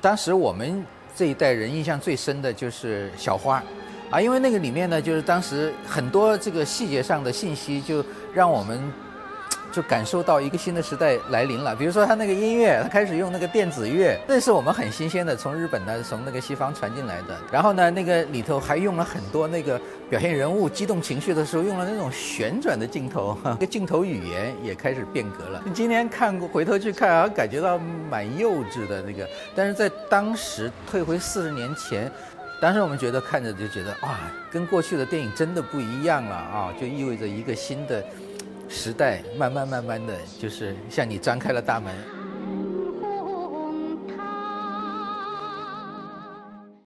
当时我们这一代人印象最深的就是小花，啊，因为那个里面呢，就是当时很多这个细节上的信息，就让我们。就感受到一个新的时代来临了。比如说，他那个音乐，他开始用那个电子乐，那是我们很新鲜的，从日本呢，从那个西方传进来的。然后呢，那个里头还用了很多那个表现人物激动情绪的时候，用了那种旋转的镜头，哈，个镜头语言也开始变革了。今天看过，回头去看啊，感觉到蛮幼稚的那个，但是在当时退回四十年前，当时我们觉得看着就觉得哇，跟过去的电影真的不一样了啊，就意味着一个新的。时代慢慢慢慢的就是向你张开了大门。